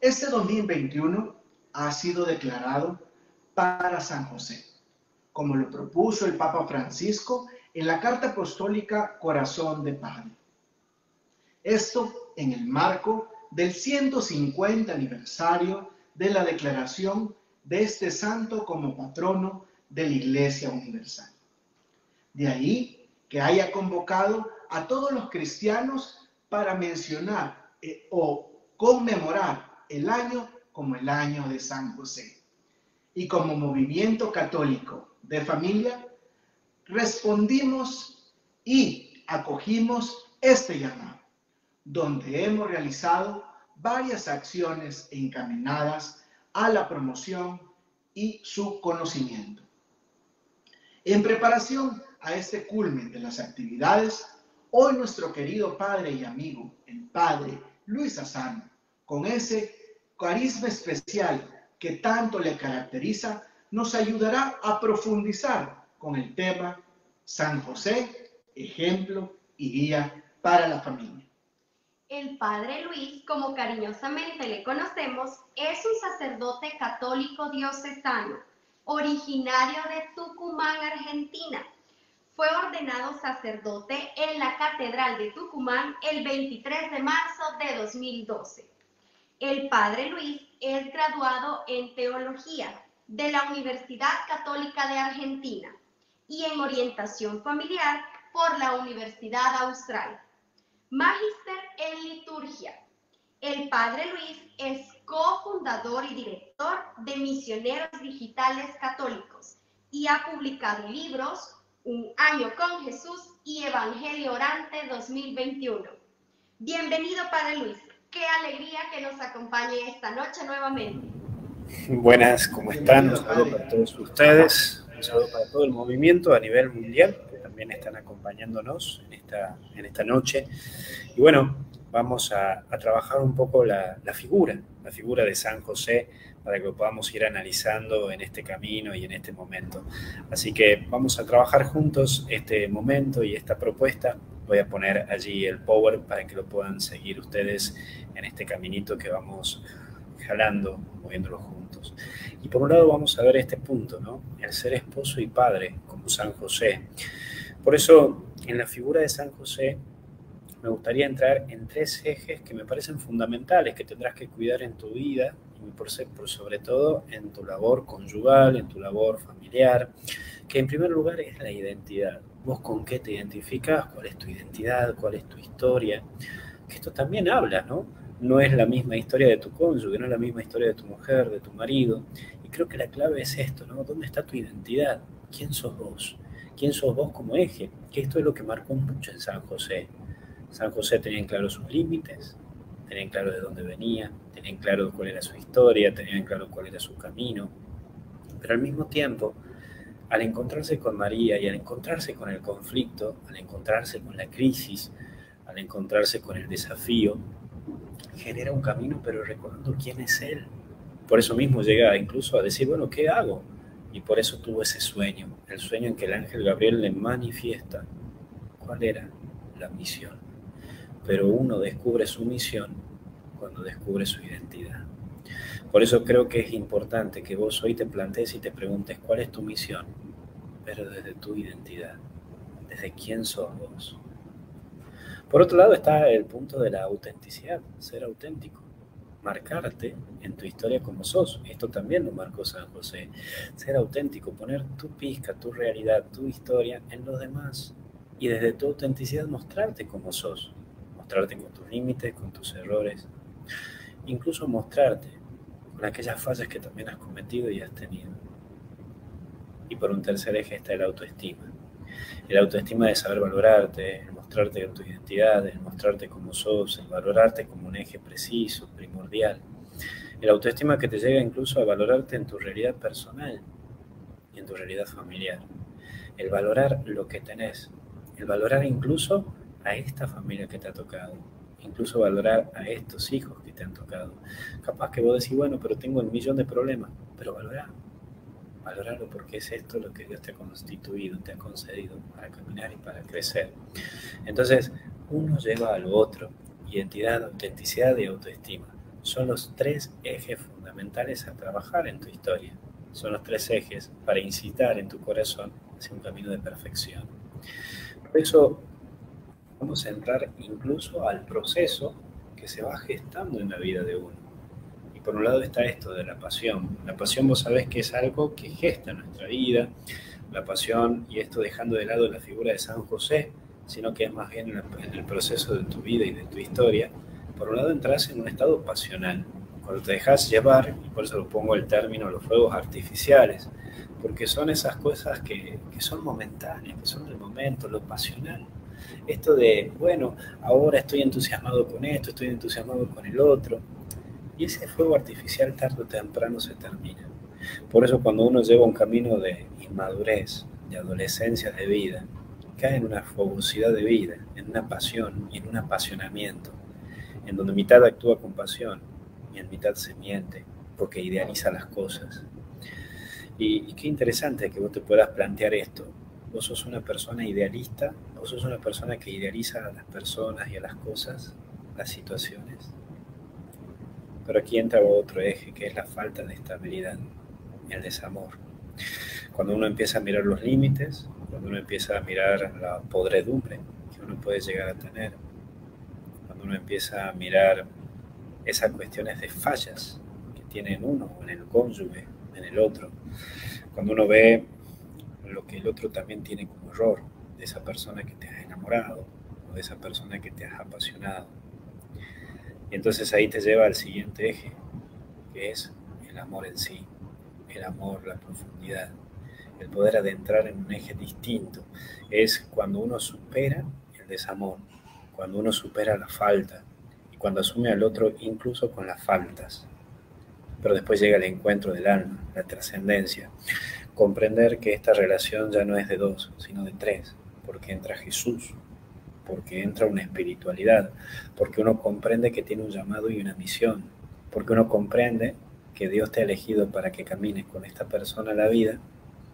Este 2021 ha sido declarado para San José, como lo propuso el Papa Francisco en la Carta Apostólica Corazón de Padre. Esto en el marco del 150 aniversario de la declaración de este santo como patrono de la Iglesia Universal. De ahí que haya convocado a todos los cristianos para mencionar eh, o conmemorar el año como el año de San José. Y como movimiento católico de familia, respondimos y acogimos este llamado, donde hemos realizado varias acciones encaminadas a la promoción y su conocimiento. En preparación a este culmen de las actividades, hoy nuestro querido padre y amigo, el padre Luis Asano, con ese carisma especial que tanto le caracteriza, nos ayudará a profundizar con el tema San José, ejemplo y guía para la familia. El Padre Luis, como cariñosamente le conocemos, es un sacerdote católico diocesano, originario de Tucumán, Argentina. Fue ordenado sacerdote en la Catedral de Tucumán el 23 de marzo de 2012. El Padre Luis es graduado en Teología de la Universidad Católica de Argentina y en Orientación Familiar por la Universidad Austral. Magister en Liturgia. El Padre Luis es cofundador y director de Misioneros Digitales Católicos y ha publicado libros Un año con Jesús y Evangelio Orante 2021. Bienvenido, Padre Luis. Qué alegría que nos acompañe esta noche nuevamente. Buenas, ¿cómo están? Un saludo para todos ustedes, un saludo para todo el movimiento a nivel mundial que también están acompañándonos en esta, en esta noche. Y bueno, vamos a, trabajar un poco la, la, figura, la figura de San José, para que lo podamos ir analizando en este camino y en este momento. Así que vamos a trabajar juntos este momento y esta propuesta. Voy a poner allí el power para que lo puedan seguir ustedes en este caminito que vamos jalando, moviéndolo juntos. Y por un lado vamos a ver este punto, ¿no? El ser esposo y padre, como San José. Por eso, en la figura de San José, me gustaría entrar en tres ejes que me parecen fundamentales, que tendrás que cuidar en tu vida y por, sobre todo en tu labor conyugal, en tu labor familiar, que en primer lugar es la identidad. Vos con qué te identificas, cuál es tu identidad, cuál es tu historia, que esto también habla, ¿no? No es la misma historia de tu cónyuge, no es la misma historia de tu mujer, de tu marido. Y creo que la clave es esto, ¿no? ¿Dónde está tu identidad? ¿Quién sos vos? ¿Quién sos vos como eje? Que esto es lo que marcó mucho en San José. San José tenía en claro sus límites, tenía en claro de dónde venía, tenía en claro cuál era su historia, tenía en claro cuál era su camino. Pero al mismo tiempo, al encontrarse con María y al encontrarse con el conflicto, al encontrarse con la crisis, al encontrarse con el desafío, genera un camino, pero recordando quién es Él. Por eso mismo llega incluso a decir, bueno, ¿qué hago? Y por eso tuvo ese sueño, el sueño en que el ángel Gabriel le manifiesta cuál era la misión. Pero uno descubre su misión cuando descubre su identidad. Por eso creo que es importante que vos hoy te plantees y te preguntes cuál es tu misión, pero desde tu identidad, desde quién sos vos. Por otro lado está el punto de la autenticidad, ser auténtico, marcarte en tu historia como sos. Esto también lo marcó San José. Ser auténtico, poner tu pizca, tu realidad, tu historia en los demás. Y desde tu autenticidad mostrarte como sos. Mostrarte con tus límites, con tus errores. Incluso mostrarte con aquellas fallas que también has cometido y has tenido. Y por un tercer eje está el autoestima. El autoestima de saber valorarte, el mostrarte tu identidad, el mostrarte como sos, el valorarte como un eje preciso, primordial. El autoestima que te llega incluso a valorarte en tu realidad personal y en tu realidad familiar. El valorar lo que tenés, el valorar incluso a esta familia que te ha tocado, incluso valorar a estos hijos que te han tocado. Capaz que vos decís, bueno, pero tengo un millón de problemas, pero valorar valorarlo porque es esto lo que Dios te ha constituido, te ha concedido para caminar y para crecer. Entonces, uno lleva al otro, identidad, autenticidad y autoestima. son los tres ejes fundamentales a trabajar en tu historia. Son los tres ejes para incitar en tu corazón hacia un camino de perfección. Por eso vamos a entrar incluso al proceso que se va gestando en la vida de uno. Y por un lado está esto de la pasión. La pasión vos sabés que es algo que gesta nuestra vida. La pasión, y esto dejando de lado la figura de San José, sino que es más bien en el proceso de tu vida y de tu historia, por un lado entras en un estado pasional, cuando te dejas llevar, y por eso lo pongo el término los fuegos artificiales, porque son esas cosas que, que son momentáneas, que son del momento, lo pasional. Esto de, bueno, ahora estoy entusiasmado con esto, estoy entusiasmado con el otro, y ese fuego artificial tarde o temprano se termina. Por eso cuando uno lleva un camino de inmadurez, de adolescencia de vida, cae en una fogosidad de vida, en una pasión y en un apasionamiento, en donde mitad actúa con pasión y en mitad se miente porque idealiza las cosas. Y, qué interesante que vos te puedas plantear esto. Vos sos una persona idealista, vos sos una persona que idealiza a las personas y a las cosas, las situaciones. Pero aquí entra otro eje, que es la falta de estabilidad, el desamor. Cuando uno empieza a mirar los límites, cuando uno empieza a mirar la podredumbre que uno puede llegar a tener, cuando uno empieza a mirar esas cuestiones de fallas que tiene en uno, en el cónyuge, en el otro, cuando uno ve lo que el otro también tiene como error de esa persona que te has enamorado o de esa persona que te has apasionado. Y entonces ahí te lleva al siguiente eje, que es el amor en sí, el amor, la profundidad, el poder adentrar en un eje distinto. Es cuando uno supera el desamor, cuando uno supera la falta y cuando asume al otro incluso con las faltas. Pero después llega el encuentro del alma, la trascendencia. Comprender que esta relación ya no es de dos, sino de tres, porque entra Jesús, porque entra una espiritualidad, porque uno comprende que tiene un llamado y una misión, porque uno comprende que Dios te ha elegido para que camines con esta persona la vida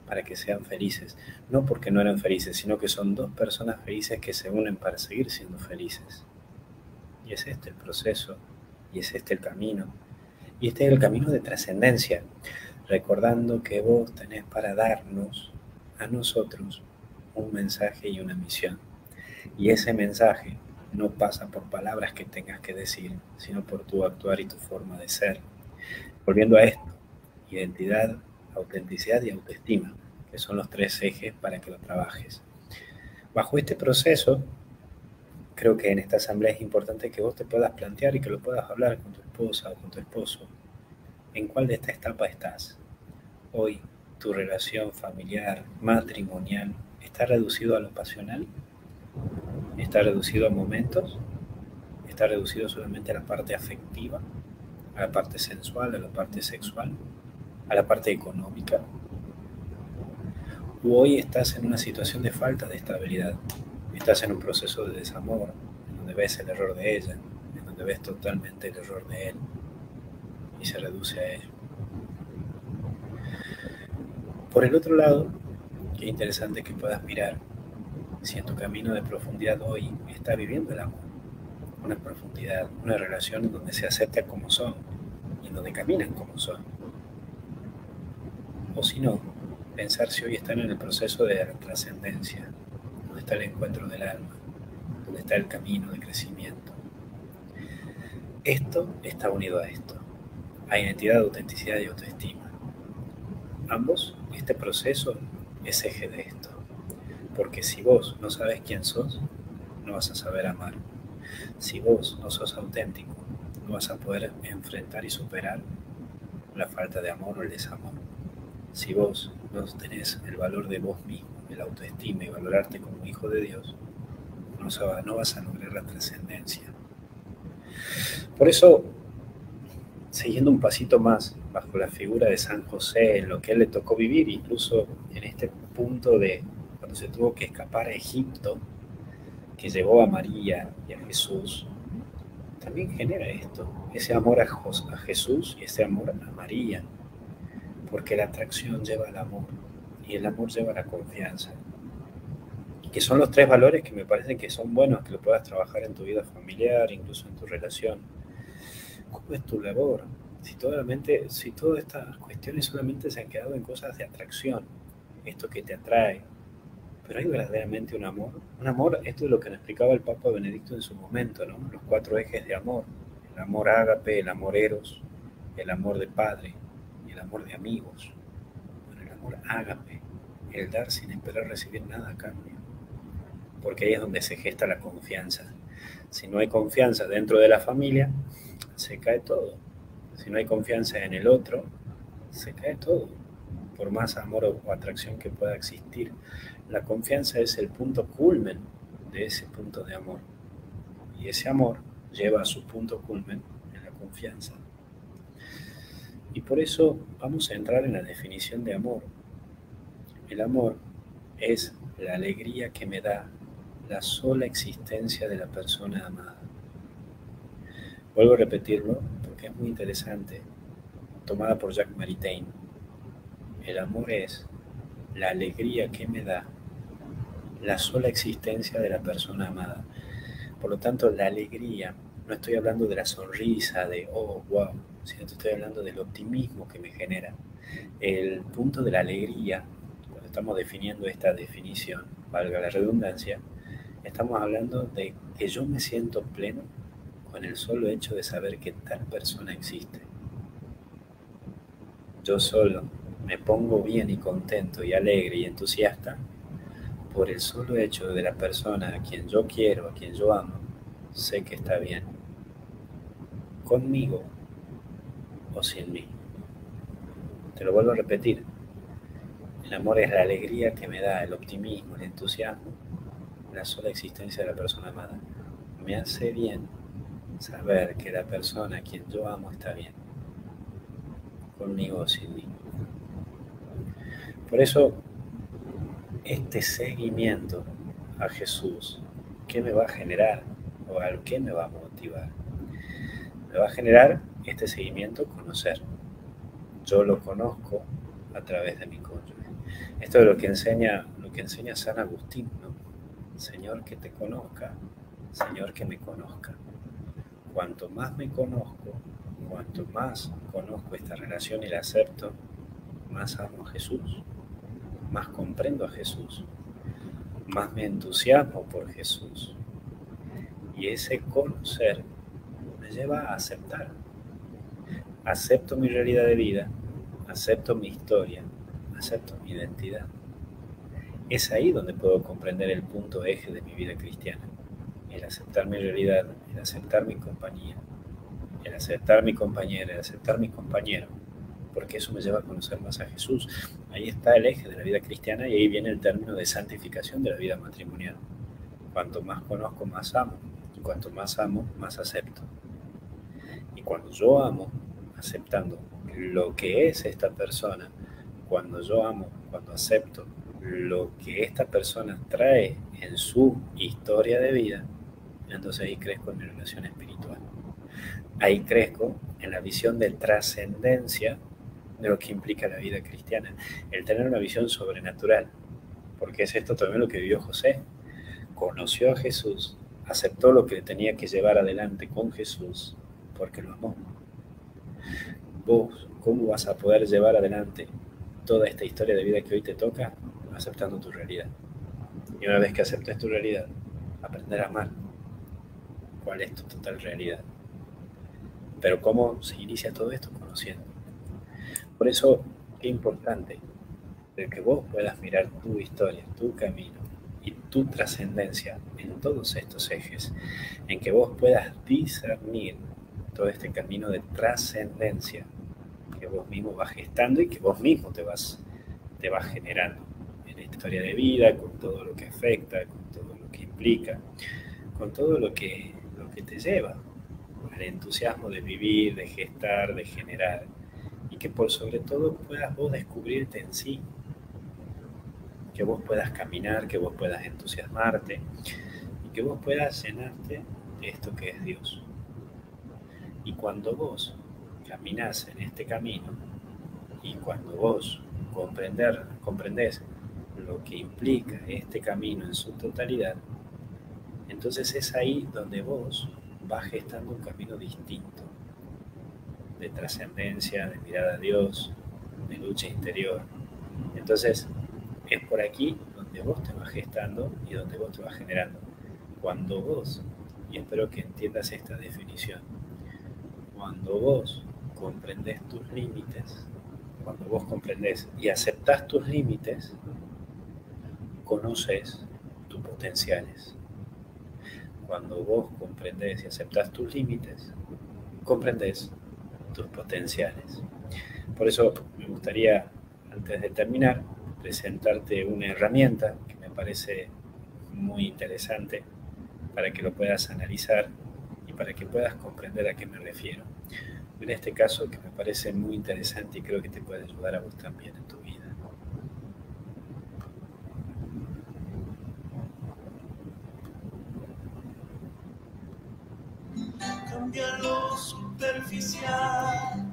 para que sean felices. No porque no eran felices, sino que son dos personas felices que se unen para seguir siendo felices. Y es este el proceso, y es este el camino. Y este es el camino de trascendencia, recordando que vos tenés para darnos a nosotros un mensaje y una misión. Y ese mensaje no pasa por palabras que tengas que decir, sino por tu actuar y tu forma de ser. Volviendo a esto, identidad, autenticidad y autoestima que son los tres ejes para que lo trabajes. Bajo este proceso, creo que en esta asamblea es importante que vos te puedas plantear y que lo puedas hablar con tu esposa o con tu esposo. ¿En cuál de esta etapa estás? Hoy, tu relación familiar, matrimonial, ¿está reducido a lo pasional? ¿Está reducido a momentos? ¿Está reducido solamente a la parte afectiva? ¿A la parte sensual? ¿A la parte sexual? ¿A la parte económica? o hoy estás en una situación de falta de estabilidad, estás en un proceso de desamor, en donde ves el error de ella, en donde ves totalmente el error de él y se reduce a ello. Por el otro lado, qué interesante que puedas mirar si en tu camino de profundidad hoy está viviendo el amor, una profundidad, una relación en donde se acepta como son y en donde caminan como son. O si no, pensar si hoy están en el proceso de trascendencia, donde está el encuentro del alma, donde está el camino de crecimiento. Esto está unido a esto, a identidad, autenticidad y autoestima. Ambos, este proceso es eje de esto, porque si vos no sabes quién sos, no vas a saber amar. Si vos no sos auténtico, no vas a poder enfrentar y superar la falta de amor o el desamor. Si vos no tenés el valor de vos mismo, el autoestima y valorarte como hijo de Dios, no, vas a lograr la trascendencia. Por eso, siguiendo un pasito más bajo la figura de San José, en lo que él le tocó vivir, incluso en este punto de cuando se tuvo que escapar a Egipto, que llevó a María y a Jesús, también genera esto, ese amor a, a Jesús y ese amor a María porque la atracción lleva al amor y el amor lleva a la confianza. Que son los tres valores que me parecen que son buenos que lo puedas trabajar en tu vida familiar, incluso en tu relación. ¿Cómo es tu labor? Si, totalmente, si todas estas cuestiones solamente se han quedado en cosas de atracción, esto que te atrae, pero hay verdaderamente un amor. Un amor, esto es lo que nos explicaba el Papa Benedicto en su momento, ¿no? Los cuatro ejes de amor. El amor ágape, el amor eros, el amor de padre y el amor de amigos. Bueno, el amor ágape, el dar sin esperar recibir nada a cambio. Porque ahí es donde se gesta la confianza. Si no hay confianza dentro de la familia, se cae todo. Si no hay confianza en el otro, se cae todo. Por más amor o atracción que pueda existir. La confianza es el punto culmen de ese punto de amor. Y ese amor lleva a su punto culmen en la confianza. Y por eso vamos a entrar en la definición de amor. El amor es la alegría que me da la sola existencia de la persona amada. Vuelvo a repetirlo porque es muy interesante, tomada por Jacques Maritain. El amor es la alegría que me da la sola existencia de la persona amada. Por lo tanto, la alegría, no estoy hablando de la sonrisa, de, oh, wow, sino que estoy hablando del optimismo que me genera. El punto de la alegría, cuando estamos definiendo esta definición, valga la redundancia, estamos hablando de que yo me siento pleno con el solo hecho de saber que tal persona existe. Yo solo me pongo bien y contento y alegre y entusiasta por el solo hecho de la persona a quien yo quiero, a quien yo amo, sé que está bien. Conmigo o sin mí. Te lo vuelvo a repetir. El amor es la alegría que me da, el optimismo, el entusiasmo, la sola existencia de la persona amada. Me hace bien saber que la persona a quien yo amo está bien. Conmigo o sin mí. Por eso este seguimiento a Jesús, ¿qué me va a generar o al qué me va a motivar? Me va a generar este seguimiento conocer. Yo lo conozco a través de mi cónyuge. Esto es lo que enseña, lo que enseña San Agustín, ¿no? Señor que te conozca, Señor que me conozca. Cuanto más me conozco, cuanto más conozco esta relación y la acepto, más amo a Jesús más comprendo a Jesús, más me entusiasmo por Jesús. Y ese conocer me lleva a aceptar. Acepto mi realidad de vida, acepto mi historia, acepto mi identidad. Es ahí donde puedo comprender el punto eje de mi vida cristiana. El aceptar mi realidad, el aceptar mi compañía, el aceptar mi compañera, el aceptar mi compañero porque eso me lleva a conocer más a Jesús. Ahí está el eje de la vida cristiana y ahí viene el término de santificación de la vida matrimonial. Cuanto más conozco, más amo. Y cuanto más amo, más acepto. Y cuando yo amo, aceptando lo que es esta persona, cuando yo amo, cuando acepto lo que esta persona trae en su historia de vida, entonces ahí crezco en mi relación espiritual. Ahí crezco en la visión de trascendencia de lo que implica la vida cristiana, el tener una visión sobrenatural, porque es esto también lo que vivió José. Conoció a Jesús, aceptó lo que tenía que llevar adelante con Jesús, porque lo amó. Vos, ¿cómo vas a poder llevar adelante toda esta historia de vida que hoy te toca? Aceptando tu realidad. Y una vez que aceptes tu realidad, aprender a amar. ¿Cuál es tu total realidad? Pero ¿cómo se inicia todo esto? Conociendo. Por eso es importante que vos puedas mirar tu historia, tu camino y tu trascendencia en todos estos ejes, en que vos puedas discernir todo este camino de trascendencia que vos mismo vas gestando y que vos mismo te vas, te vas generando en esta historia de vida, con todo lo que afecta, con todo lo que implica, con todo lo que, que te lleva al entusiasmo de vivir, de gestar, de generar y que por sobre todo puedas vos descubrirte en sí, que vos puedas caminar, que vos puedas entusiasmarte y que vos puedas llenarte de esto que es Dios. Y cuando vos caminás en este camino y cuando vos comprender, comprendés lo que implica este camino en su totalidad, entonces es ahí donde vos vas gestando un camino distinto de trascendencia, de mirada a Dios, de lucha interior. Entonces, es por aquí donde vos te vas gestando y donde vos te vas generando. Cuando vos, y espero que entiendas esta definición, cuando vos comprendés tus límites, cuando vos comprendés y aceptás tus límites, conoces tus potenciales. Cuando vos comprendés y aceptás tus límites, comprendés tus potenciales. Por eso me gustaría, antes de terminar, presentarte una herramienta que me parece muy interesante para que lo puedas analizar y para que puedas comprender a qué me refiero. En este caso que me parece muy interesante y creo que te puede ayudar a vos también en tu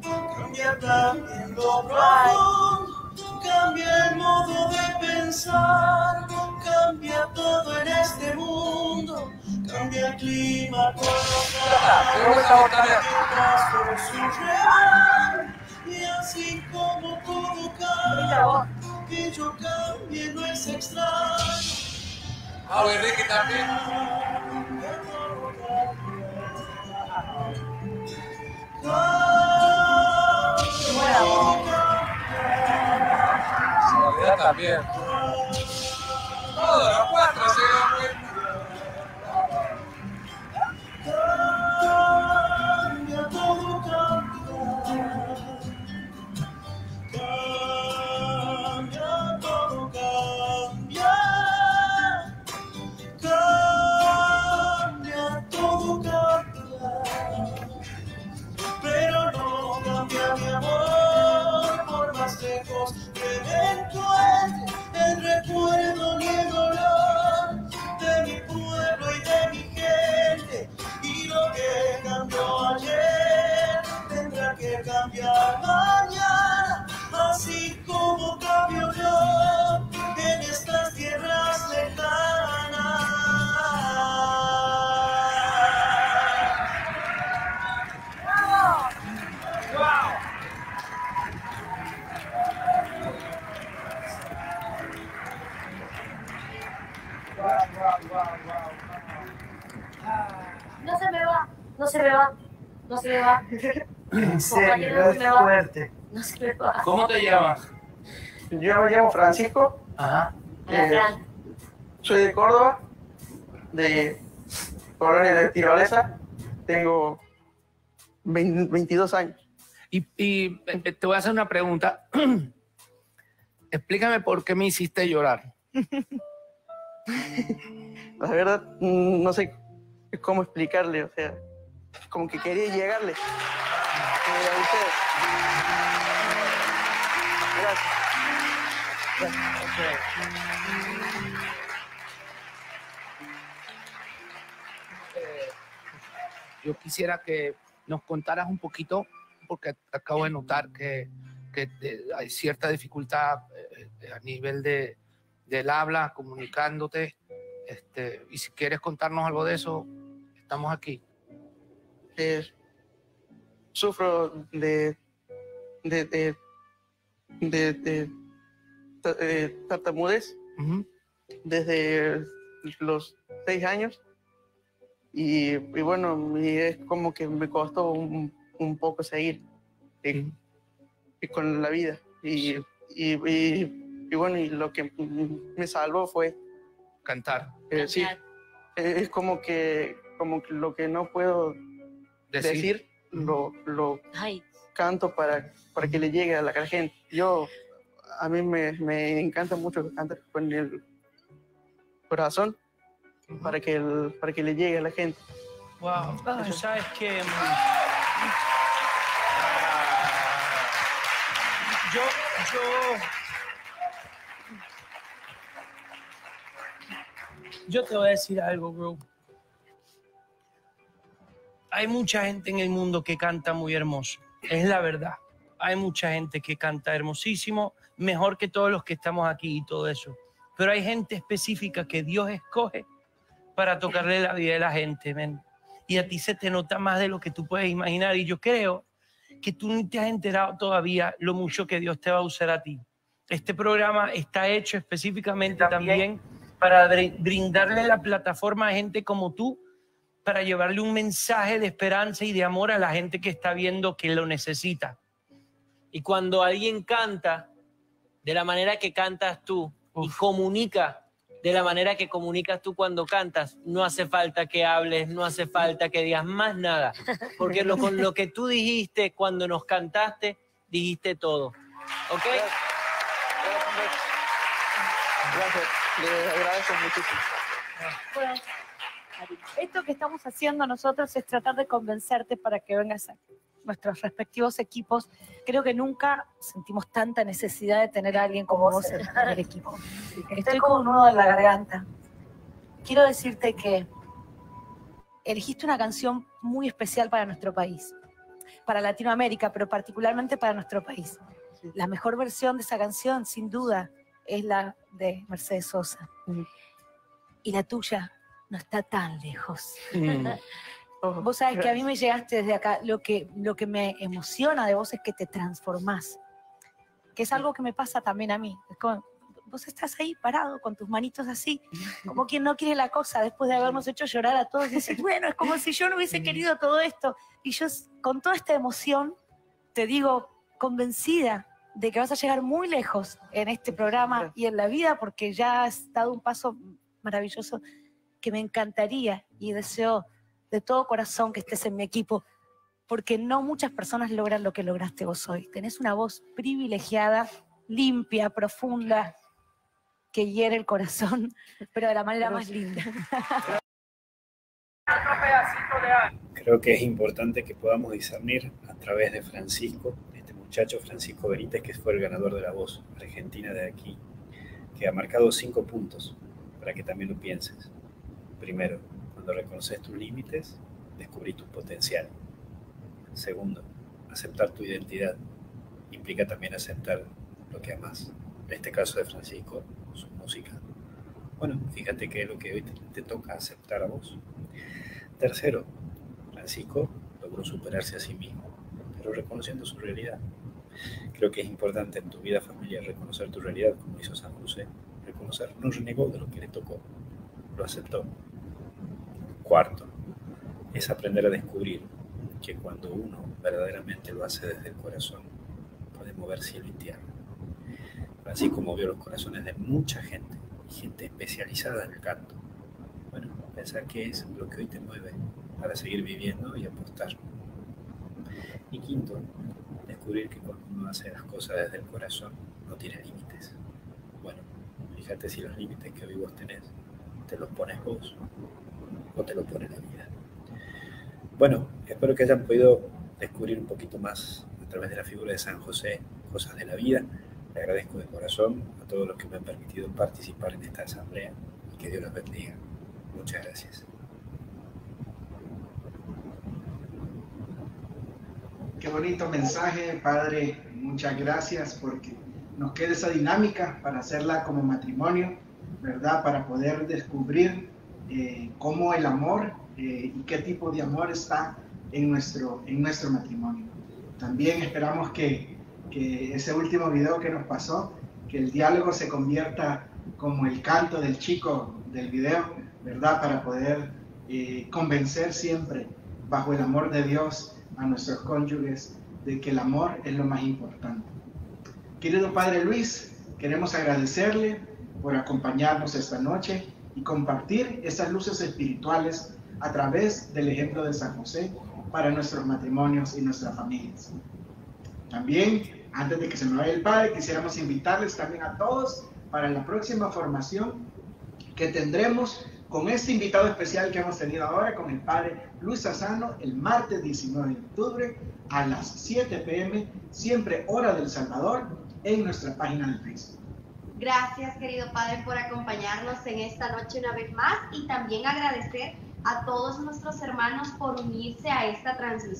cambia también lo profundo, cambia el modo de pensar, cambia todo en este mundo Cambia el clima con Y así como todo cambia, que yo cambie no es extraño. A ver, Ricky también. Soledad también. Todos los cuatro se Yeah. Dan En serio, es fuerte. No se me va. ¿Cómo te llamas? Yo me llamo Francisco. Ajá. eh, soy de Córdoba, de Colonia de Tirolesa. Tengo 20 22 años. Y, y, eh, te voy a hacer una pregunta. Explícame por qué me hiciste llorar. La verdad, mm, no sé cómo explicarle, o sea, como que quería llegarle. Eh. Gracias. Eh, yo quisiera que nos contaras un poquito, porque acabo de notar que, que hay cierta dificultad eh, a nivel de, del habla, comunicándote. Este, y si quieres contarnos algo de eso, estamos aquí. Eh, sufro de de de de, de ta- eh, tartamudez desde los seis años. Y, y bueno y es como que me costó un, un poco seguir eh, y con la vida. Y, y, y- y bueno y lo que me salvó fue Cantar, eh, sí. Eh, es como que como que lo que no puedo decir. decir, lo, lo Ay, canto para, para que le llegue a la gente. Yo, a mí me, me encanta mucho cantar con el corazón para que, el- para que le llegue a la gente. Wow, tú sabes que yo, yo, yo te voy a decir algo, bro. Hay mucha gente en el mundo que canta muy hermoso, es la verdad. Hay mucha gente que canta hermosísimo, mejor que todos los que estamos aquí y todo eso. Pero hay gente específica que Dios escoge para tocarle la vida de la gente, men y a ti se te nota más de lo que tú puedes imaginar. Y yo creo que tú ni te has enterado todavía lo mucho que Dios te va a usar a ti. Este programa está hecho específicamente también, para br- brindarle la plataforma a gente como tú, para llevarle un mensaje de esperanza y de amor a la gente que está viendo que lo necesita. Y cuando alguien canta de la manera que cantas tú y comunica de la manera que comunicas tú cuando cantas, no hace falta que hables, no hace falta que digas más nada, porque lo, con lo que tú dijiste cuando nos cantaste, dijiste todo. ¿Ok? Gracias, le agradezco muchísimo. Bueno, esto que estamos haciendo nosotros es tratar de convencerte para que vengas a nuestros respectivos equipos. Creo que nunca sentimos tanta necesidad de tener a alguien como vos en el equipo. Estoy con un nudo en la garganta. Quiero decirte que elegiste una canción muy especial para nuestro país, para Latinoamérica, pero particularmente para nuestro país. La mejor versión de esa canción, sin duda, es la de Mercedes Sosa. Y la tuya no está tan lejos. Oh, Vos sabés que a mí me llegaste desde acá. Lo que, lo que me emociona de vos es que te transformás. Que es algo que me pasa también a mí. Es como, vos estás ahí parado con tus manitos así, como quien no quiere la cosa, después de habernos hecho llorar a todos. Y decís, bueno, es como si yo no hubiese querido todo esto. Y yo, con toda esta emoción, te digo, convencida de que vas a llegar muy lejos en este programa y en la vida, porque ya has dado un paso maravilloso que me encantaría y deseo de todo corazón que estés en mi equipo, porque no muchas personas logran lo que lograste vos hoy. Tenés una voz privilegiada, limpia, profunda, que hiere el corazón, pero de la manera más linda. Creo que es importante que podamos discernir a través de Francisco, este muchacho Francisco Benítez, que fue el ganador de la voz argentina de aquí, que ha marcado cinco puntos para que también lo pienses. Primero, cuando reconoces tus límites, descubrí tu potencial. Segundo, aceptar tu identidad implica también aceptar lo que amas. En este caso de Francisco, su música. Bueno, fíjate que es lo que hoy te, te toca aceptar a vos. Tercero, Francisco logró superarse a sí mismo, pero reconociendo su realidad. Creo que es importante en tu vida familiar reconocer tu realidad, como hizo San José. Reconocer, no renegó de lo que le tocó, lo aceptó. Cuarto, es aprender a descubrir que cuando uno verdaderamente lo hace desde el corazón, puede mover cielo y tierra. Francisco movió los corazones de mucha gente, gente especializada en el canto. Bueno, pensar qué es lo que hoy te mueve para seguir viviendo y apostar. Y quinto, descubrir que cuando uno hace las cosas desde el corazón, no tiene límites. Bueno, fíjate si los límites que hoy vos tenés, te los pones vos o te los pone la vida. Bueno, espero que hayan podido descubrir un poquito más a través de la figura de San José, cosas de la vida. Le agradezco de corazón a todos los que me han permitido participar en esta asamblea y que Dios los bendiga. Muchas gracias. Qué bonito mensaje, Padre. Muchas gracias porque nos queda esa dinámica para hacerla como matrimonio, ¿verdad? Para poder descubrir eh, cómo el amor eh, y qué tipo de amor está en nuestro, en nuestro matrimonio. También esperamos que, que ese último video que nos pasó, que el diálogo se convierta como el canto del chico del video, ¿verdad? Para poder eh, convencer siempre bajo el amor de Dios a nuestros cónyuges de que el amor es lo más importante. Querido Padre Luis, queremos agradecerle por acompañarnos esta noche y compartir esas luces espirituales a través del ejemplo de San José para nuestros matrimonios y nuestras familias. También, antes de que se me vaya el Padre, quisiéramos invitarles también a todos para la próxima formación que tendremos con este invitado especial que hemos tenido ahora, con el Padre Luis Sassano, el martes 19 de octubre a las 7 pm, siempre hora del Salvador, en nuestra página de Facebook. Gracias, querido Padre, por acompañarnos en esta noche una vez más y también agradecer a todos nuestros hermanos por unirse a esta transmisión.